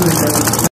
Gracias.